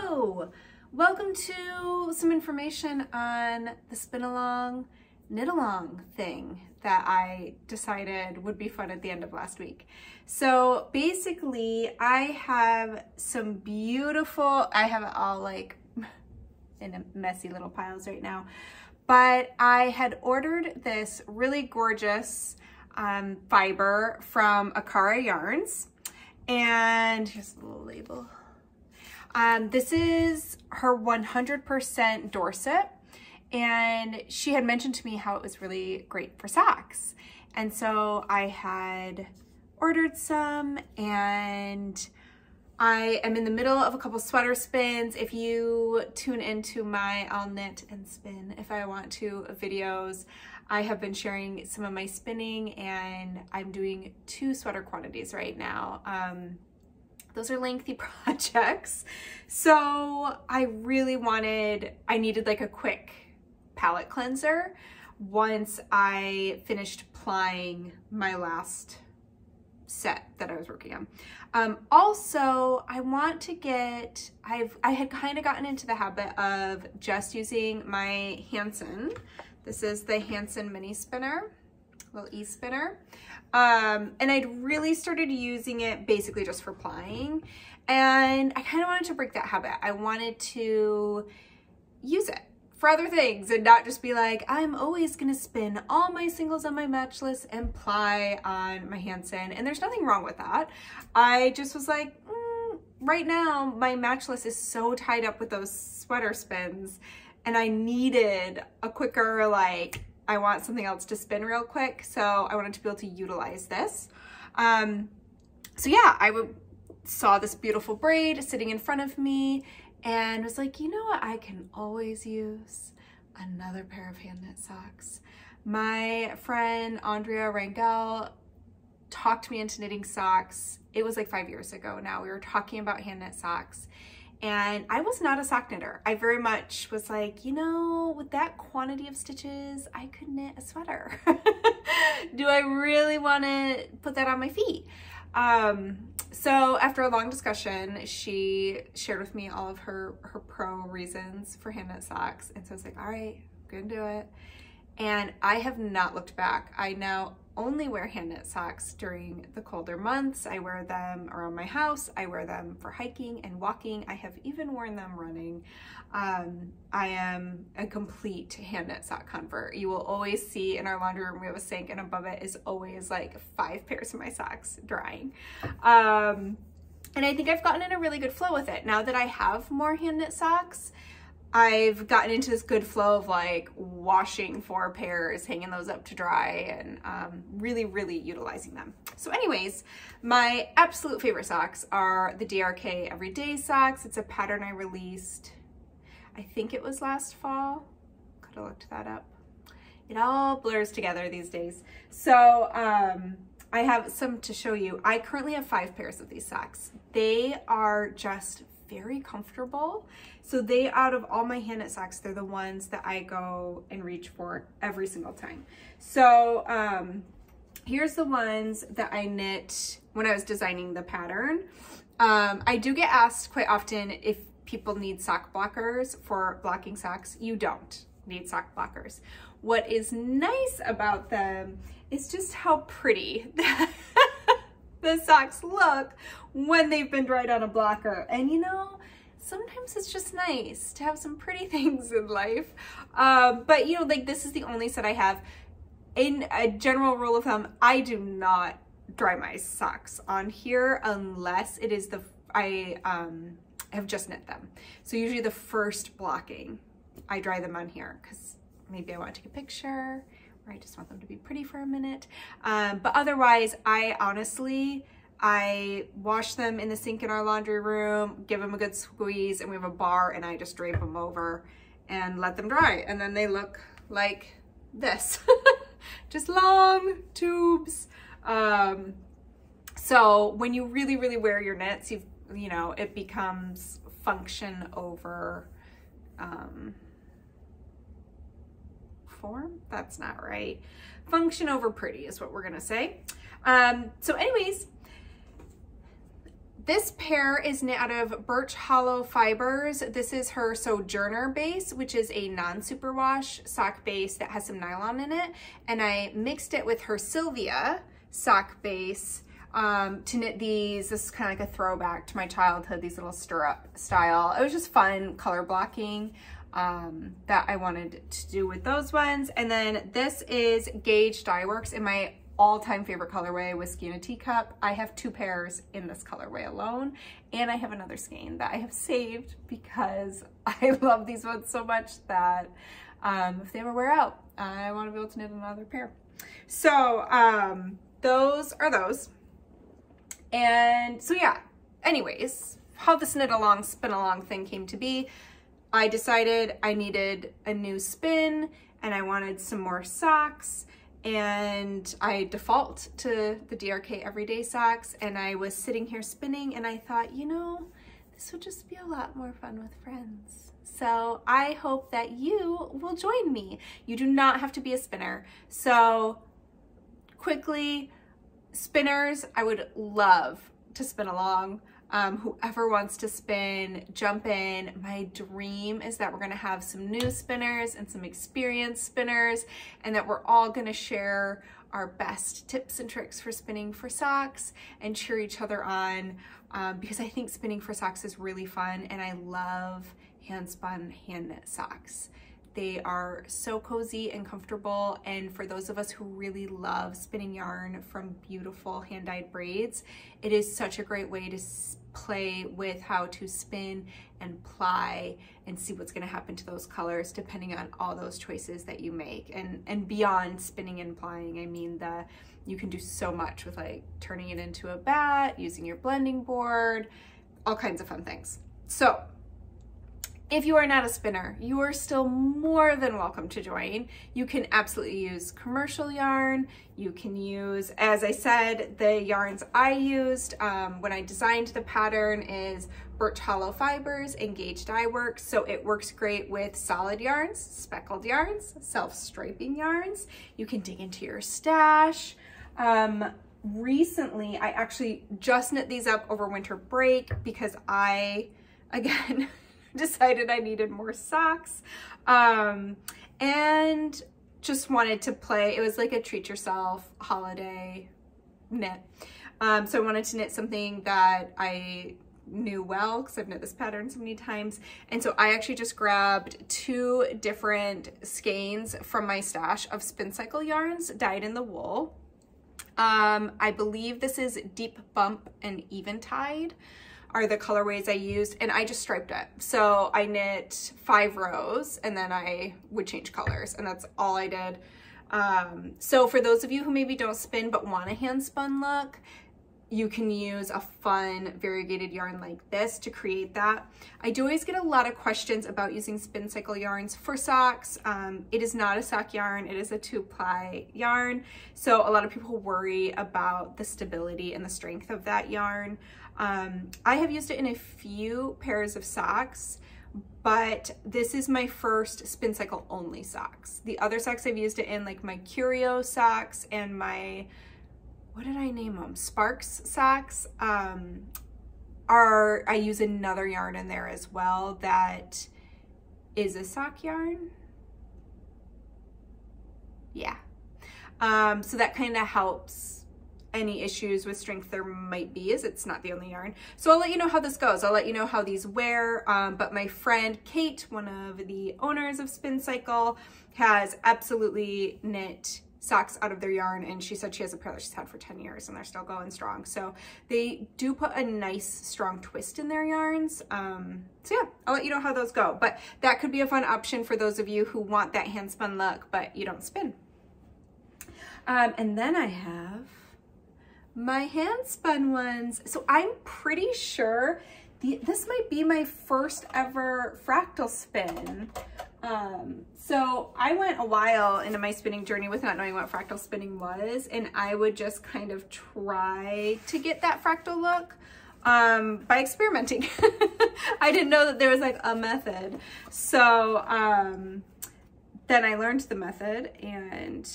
Hello! Welcome to some information on the spin along, knit along thing that I decided would be fun at the end of last week. So basically I have some beautiful, I have it all like in a messy little piles right now, but I had ordered this really gorgeous um, fiber from Akara Yarns and here's a little label um, this is her 100% Dorset. And she had mentioned to me how it was really great for socks. And so I had ordered some and I am in the middle of a couple sweater spins. If you tune into my I'll knit and spin if I want to videos, I have been sharing some of my spinning and I'm doing two sweater quantities right now. Um, those are lengthy projects. So I really wanted, I needed like a quick palate cleanser once I finished plying my last set that I was working on. Um, also, I want to get, I've, I had kind of gotten into the habit of just using my Hansen. This is the Hansen mini spinner little e-spinner. Um, and I'd really started using it basically just for plying. And I kind of wanted to break that habit. I wanted to use it for other things and not just be like, I'm always gonna spin all my singles on my matchless and ply on my Hansen. And there's nothing wrong with that. I just was like, mm, right now my matchless is so tied up with those sweater spins and I needed a quicker like I want something else to spin real quick. So I wanted to be able to utilize this. Um, so yeah, I saw this beautiful braid sitting in front of me and was like, you know what? I can always use another pair of hand knit socks. My friend Andrea Rangel talked me into knitting socks. It was like five years ago now. We were talking about hand knit socks and I was not a sock knitter. I very much was like, you know, with that quantity of stitches, I could knit a sweater. Do I really want to put that on my feet? Um, so after a long discussion, she shared with me all of her, her pro reasons for hand knit socks. And so I was like, all right, I'm gonna do it. And I have not looked back. I now only wear hand knit socks during the colder months. I wear them around my house. I wear them for hiking and walking. I have even worn them running. Um, I am a complete hand knit sock convert. You will always see in our laundry room, we have a sink and above it is always like five pairs of my socks drying. Um, and I think I've gotten in a really good flow with it. Now that I have more hand knit socks, I've gotten into this good flow of like washing four pairs, hanging those up to dry and um, really, really utilizing them. So anyways, my absolute favorite socks are the DRK Everyday Socks. It's a pattern I released, I think it was last fall. Could have looked that up. It all blurs together these days. So um, I have some to show you. I currently have five pairs of these socks. They are just very comfortable. So they, out of all my hand knit socks, they're the ones that I go and reach for every single time. So um, here's the ones that I knit when I was designing the pattern. Um, I do get asked quite often if people need sock blockers for blocking socks. You don't need sock blockers. What is nice about them is just how pretty the socks look when they've been dried on a blocker. And you know, sometimes it's just nice to have some pretty things in life. Um, but you know, like this is the only set I have. In a general rule of thumb, I do not dry my socks on here unless it is the, I um, have just knit them. So usually the first blocking, I dry them on here because maybe I want to take a picture I just want them to be pretty for a minute. Um, but otherwise, I honestly, I wash them in the sink in our laundry room, give them a good squeeze, and we have a bar, and I just drape them over and let them dry. And then they look like this, just long tubes. Um, so when you really, really wear your knits, you you know, it becomes function over um, form. That's not right. Function over pretty is what we're gonna say. Um, so anyways, this pair is knit out of Birch Hollow Fibers. This is her Sojourner base, which is a non-superwash sock base that has some nylon in it. And I mixed it with her Sylvia sock base um, to knit these. This is kind of like a throwback to my childhood, these little stirrup style. It was just fun color blocking um, that I wanted to do with those ones. And then this is Gauge Dye Works in my all-time favorite colorway, Whiskey in a Teacup. I have two pairs in this colorway alone, and I have another skein that I have saved because I love these ones so much that um, if they ever wear out, I want to be able to knit another pair. So um, those are those. And so yeah, anyways, how this knit along, spin along thing came to be, I decided I needed a new spin and I wanted some more socks and I default to the DRK Everyday Socks and I was sitting here spinning and I thought, you know, this would just be a lot more fun with friends. So I hope that you will join me. You do not have to be a spinner. So quickly, spinners, I would love to spin along. Um, whoever wants to spin, jump in. My dream is that we're gonna have some new spinners and some experienced spinners and that we're all gonna share our best tips and tricks for spinning for socks and cheer each other on um, because I think spinning for socks is really fun and I love hand spun hand knit socks. They are so cozy and comfortable. And for those of us who really love spinning yarn from beautiful hand-dyed braids, it is such a great way to play with how to spin and ply and see what's going to happen to those colors depending on all those choices that you make and and beyond spinning and plying i mean the you can do so much with like turning it into a bat using your blending board all kinds of fun things so if you are not a spinner, you are still more than welcome to join. You can absolutely use commercial yarn. You can use, as I said, the yarns I used um, when I designed the pattern is Birch Hollow Fibers and Gauge Dye Works. So it works great with solid yarns, speckled yarns, self-striping yarns. You can dig into your stash. Um, recently, I actually just knit these up over winter break because I, again, decided I needed more socks. Um, and just wanted to play. It was like a treat yourself holiday knit. Um, so I wanted to knit something that I knew well because I've knit this pattern so many times. And so I actually just grabbed two different skeins from my stash of spin cycle yarns dyed in the wool. Um, I believe this is Deep Bump and Eventide are the colorways I used and I just striped it. So I knit five rows and then I would change colors and that's all I did. Um, so for those of you who maybe don't spin but want a hand spun look, you can use a fun variegated yarn like this to create that. I do always get a lot of questions about using spin cycle yarns for socks. Um, it is not a sock yarn, it is a two ply yarn. So a lot of people worry about the stability and the strength of that yarn. Um, I have used it in a few pairs of socks, but this is my first spin cycle only socks. The other socks I've used it in like my Curio socks and my, what did I name them? Sparks socks. Um, are, I use another yarn in there as well that is a sock yarn. Yeah. Um, so that kind of helps any issues with strength there might be as it's not the only yarn. So I'll let you know how this goes. I'll let you know how these wear, um, but my friend Kate, one of the owners of Spin Cycle, has absolutely knit socks out of their yarn and she said she has a pair that she's had for 10 years and they're still going strong. So they do put a nice strong twist in their yarns. Um, so yeah, I'll let you know how those go. But that could be a fun option for those of you who want that hand spun look, but you don't spin. Um, and then I have my hand spun ones. So I'm pretty sure the, this might be my first ever fractal spin. Um, so I went a while into my spinning journey with not knowing what fractal spinning was, and I would just kind of try to get that fractal look um, by experimenting. I didn't know that there was like a method. So um, then I learned the method and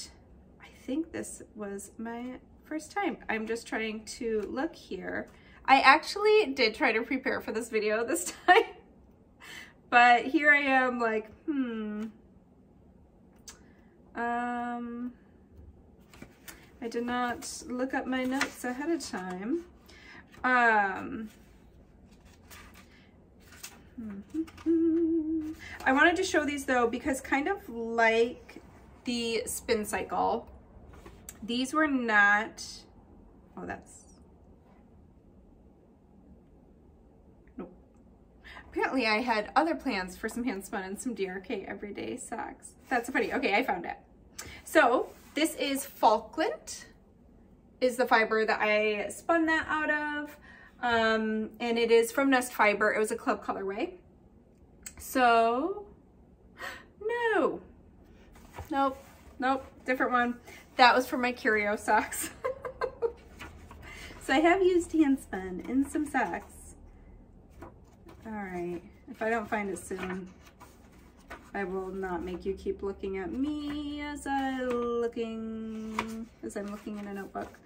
I think this was my first time. I'm just trying to look here. I actually did try to prepare for this video this time, but here I am like, hmm. Um, I did not look up my notes ahead of time. Um, I wanted to show these though because kind of like the spin cycle, these were not, oh that's, nope. Apparently I had other plans for some hand spun and some DRK everyday socks. That's funny. Okay, I found it. So this is Falkland is the fiber that I spun that out of. Um, and it is from Nest Fiber. It was a club colorway. So, no, nope, nope, different one. That was for my curio socks. so I have used handspun in some socks. All right, if I don't find it soon, I will not make you keep looking at me as I looking as I'm looking in a notebook.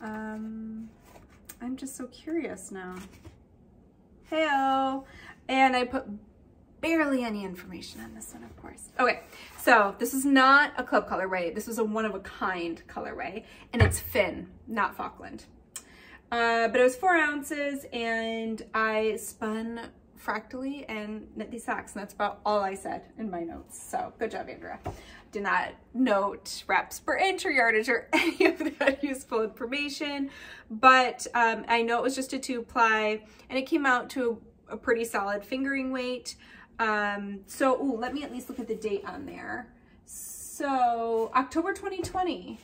Um, I'm just so curious now. Heyo, and I put barely any information on this one, of course. Okay, so this is not a club colorway. This was a one-of-a-kind colorway, and it's Finn, not Falkland. Uh, but it was four ounces, and I spun fractally and knit these socks, and that's about all I said in my notes. So good job, Andrea. Did not note wraps per inch or yardage or any of that useful information, but um, I know it was just a two ply, and it came out to a pretty solid fingering weight. Um, so, ooh, let me at least look at the date on there. So, October 2020.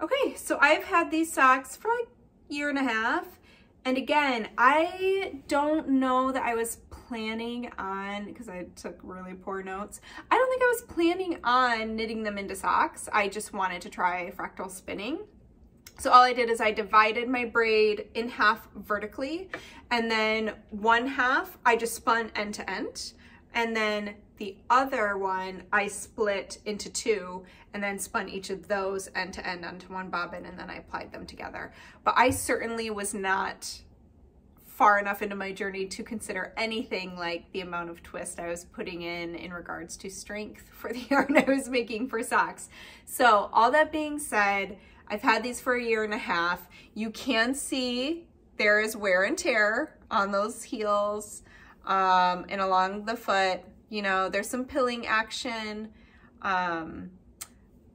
Okay, so I've had these socks for like a year and a half. And again, I don't know that I was planning on, because I took really poor notes, I don't think I was planning on knitting them into socks. I just wanted to try fractal spinning. So all I did is I divided my braid in half vertically and then one half I just spun end to end and then the other one I split into two and then spun each of those end to end onto one bobbin and then I applied them together. But I certainly was not far enough into my journey to consider anything like the amount of twist I was putting in in regards to strength for the yarn I was making for socks. So all that being said, I've had these for a year and a half. You can see there is wear and tear on those heels um, and along the foot. You know, there's some pilling action, um,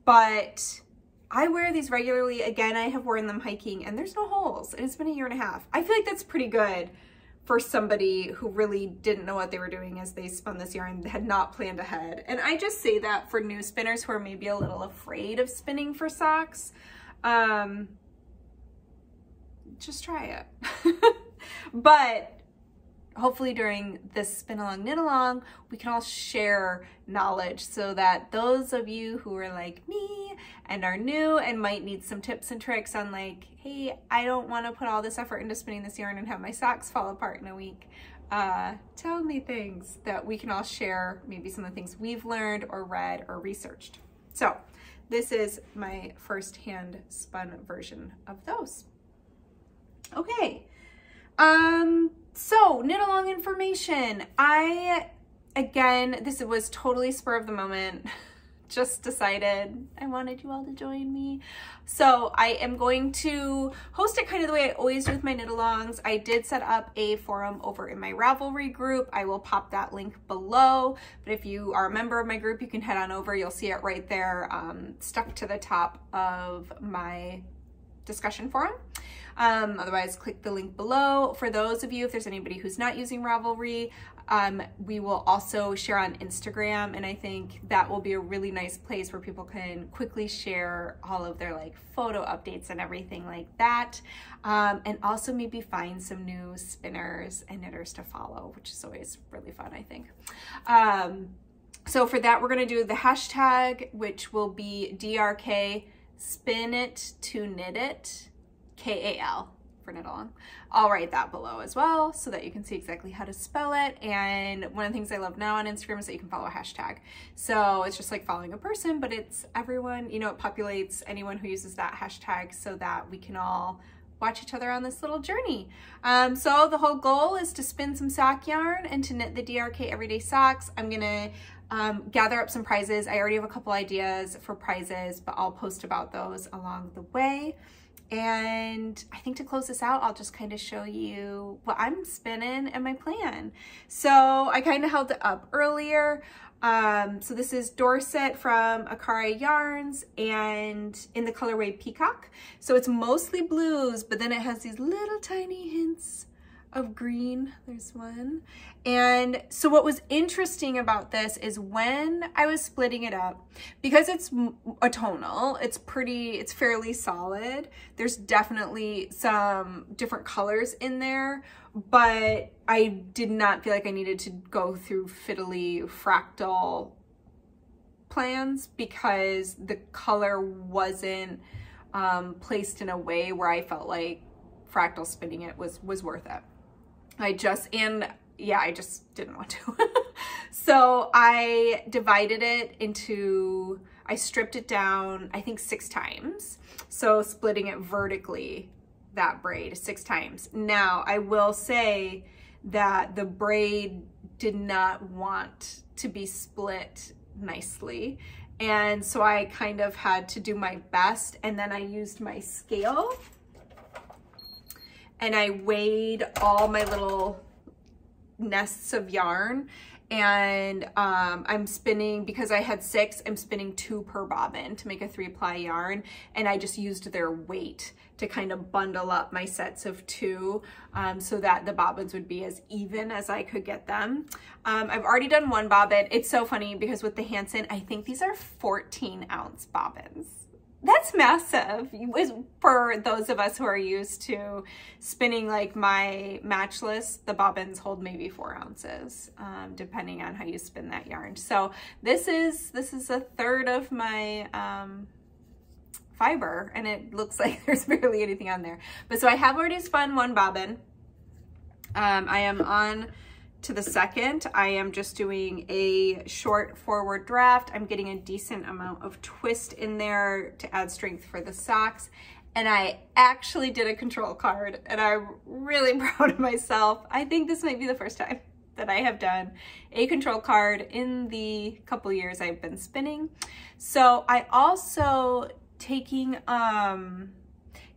but I wear these regularly. Again, I have worn them hiking and there's no holes and it's been a year and a half. I feel like that's pretty good for somebody who really didn't know what they were doing as they spun this yarn, and had not planned ahead. And I just say that for new spinners who are maybe a little afraid of spinning for socks. Um, just try it. but hopefully during this spin along knit along we can all share knowledge so that those of you who are like me and are new and might need some tips and tricks on like hey i don't want to put all this effort into spinning this yarn and have my socks fall apart in a week uh, tell me things that we can all share maybe some of the things we've learned or read or researched so this is my first hand spun version of those. Okay, um, so knit along information. I, again, this was totally spur of the moment. just decided I wanted you all to join me. So I am going to host it kind of the way I always do with my knit alongs. I did set up a forum over in my Ravelry group. I will pop that link below. But if you are a member of my group, you can head on over. You'll see it right there um, stuck to the top of my discussion forum. Um, otherwise, click the link below. For those of you, if there's anybody who's not using Ravelry, um, we will also share on Instagram, and I think that will be a really nice place where people can quickly share all of their like photo updates and everything like that. Um, and also maybe find some new spinners and knitters to follow, which is always really fun, I think. Um, so for that, we're gonna do the hashtag, which will be DRK spin it to knit it, K-A-L for along. I'll write that below as well so that you can see exactly how to spell it. And one of the things I love now on Instagram is that you can follow a hashtag. So it's just like following a person, but it's everyone, you know, it populates anyone who uses that hashtag so that we can all watch each other on this little journey. Um, so the whole goal is to spin some sock yarn and to knit the DRK Everyday Socks. I'm gonna um, gather up some prizes. I already have a couple ideas for prizes, but I'll post about those along the way. And I think to close this out, I'll just kind of show you what I'm spinning and my plan. So I kind of held it up earlier. Um, so this is Dorset from Akara Yarns and in the colorway Peacock. So it's mostly blues, but then it has these little tiny hints of green. There's one. And so what was interesting about this is when I was splitting it up, because it's a tonal, it's pretty, it's fairly solid. There's definitely some different colors in there, but I did not feel like I needed to go through fiddly fractal plans because the color wasn't um, placed in a way where I felt like fractal spinning it was, was worth it. I just, and yeah, I just didn't want to. so I divided it into, I stripped it down, I think six times. So splitting it vertically, that braid six times. Now I will say that the braid did not want to be split nicely. And so I kind of had to do my best. And then I used my scale and I weighed all my little nests of yarn and um, I'm spinning, because I had six, I'm spinning two per bobbin to make a three ply yarn. And I just used their weight to kind of bundle up my sets of two um, so that the bobbins would be as even as I could get them. Um, I've already done one bobbin. It's so funny because with the Hansen, I think these are 14 ounce bobbins that's massive. For those of us who are used to spinning like my matchless the bobbins hold maybe four ounces um, depending on how you spin that yarn. So this is this is a third of my um, fiber and it looks like there's barely anything on there. But so I have already spun one bobbin. Um, I am on to the second. I am just doing a short forward draft. I'm getting a decent amount of twist in there to add strength for the socks. And I actually did a control card and I'm really proud of myself. I think this might be the first time that I have done a control card in the couple years I've been spinning. So I also taking um,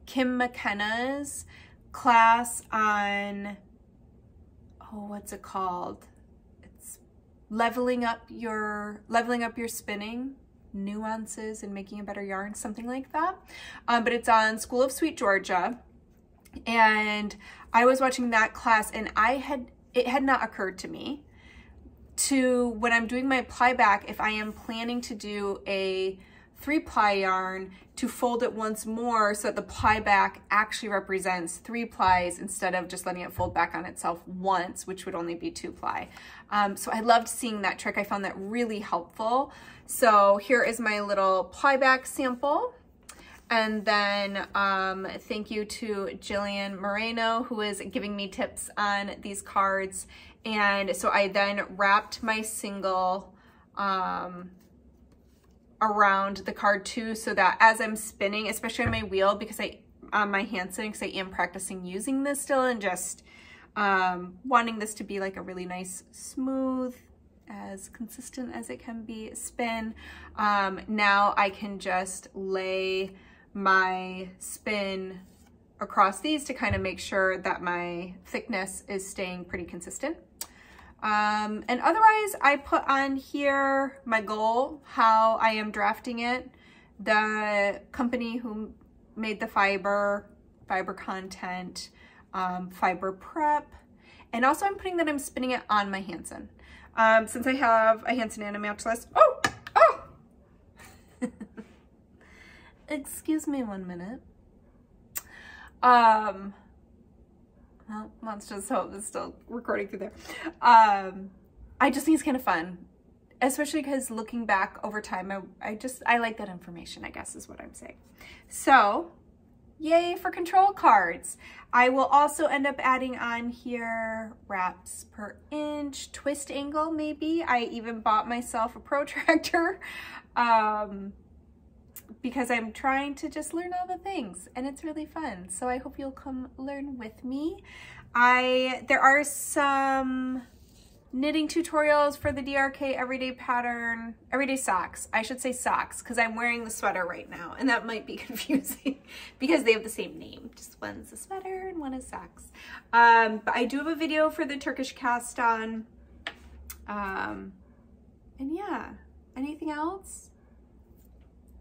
Kim McKenna's class on oh, what's it called? It's leveling up your, leveling up your spinning nuances and making a better yarn, something like that. Um, but it's on School of Sweet Georgia. And I was watching that class and I had, it had not occurred to me to when I'm doing my ply back, if I am planning to do a three ply yarn to fold it once more so that the ply back actually represents three plies instead of just letting it fold back on itself once, which would only be two ply. Um, so I loved seeing that trick. I found that really helpful. So here is my little ply back sample. And then um, thank you to Jillian Moreno, who is giving me tips on these cards. And so I then wrapped my single um, around the card too so that as I'm spinning, especially on my wheel because I on my Hansen because I am practicing using this still and just um, wanting this to be like a really nice smooth as consistent as it can be spin. Um, now I can just lay my spin across these to kind of make sure that my thickness is staying pretty consistent. Um, and otherwise, I put on here my goal, how I am drafting it, the company who made the fiber, fiber content, um, fiber prep, and also I'm putting that I'm spinning it on my Hansen. Um, since I have a hanson Hansen and a Matchless, oh, oh! Excuse me one minute. Um, well, let's just hope it's still recording through there. Um, I just think it's kind of fun, especially because looking back over time, I, I just, I like that information, I guess is what I'm saying. So, yay for control cards. I will also end up adding on here wraps per inch, twist angle maybe. I even bought myself a protractor. Um, because I'm trying to just learn all the things and it's really fun. So I hope you'll come learn with me. I There are some knitting tutorials for the DRK everyday pattern, everyday socks. I should say socks because I'm wearing the sweater right now and that might be confusing because they have the same name. Just one's a sweater and one is socks. Um, but I do have a video for the Turkish cast on. Um, and yeah, anything else?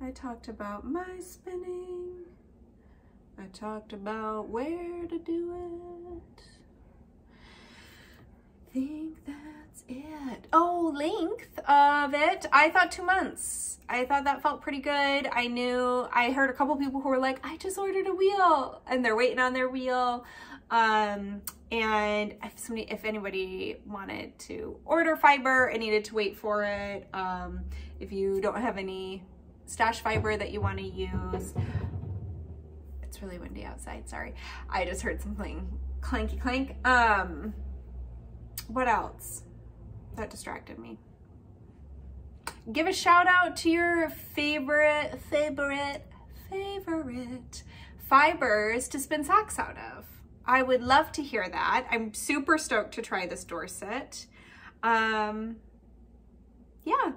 I talked about my spinning. I talked about where to do it. I think that's it. Oh, length of it. I thought two months. I thought that felt pretty good. I knew, I heard a couple people who were like, I just ordered a wheel and they're waiting on their wheel. Um, and if somebody, if anybody wanted to order fiber and needed to wait for it, um, if you don't have any stash fiber that you want to use, it's really windy outside. Sorry. I just heard something clanky clank. Um, what else? That distracted me. Give a shout out to your favorite, favorite, favorite fibers to spin socks out of. I would love to hear that. I'm super stoked to try this Dorset. Um, yeah,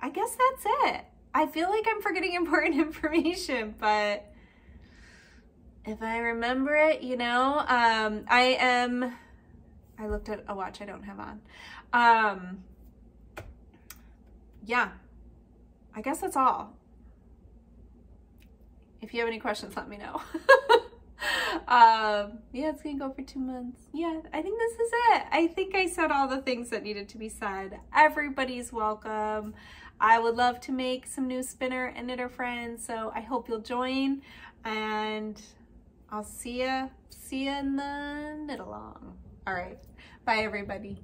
I guess that's it. I feel like I'm forgetting important information, but if I remember it, you know, um, I am, I looked at a watch I don't have on. Um, yeah, I guess that's all. If you have any questions, let me know. um, yeah, it's gonna go for two months. Yeah, I think this is it. I think I said all the things that needed to be said. Everybody's welcome. I would love to make some new spinner and knitter friends, so I hope you'll join and I'll see ya, see ya in the knit along. All right, bye everybody.